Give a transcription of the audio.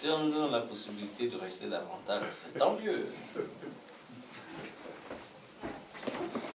Si on nous donne la possibilité de rester davantage, c'est tant mieux.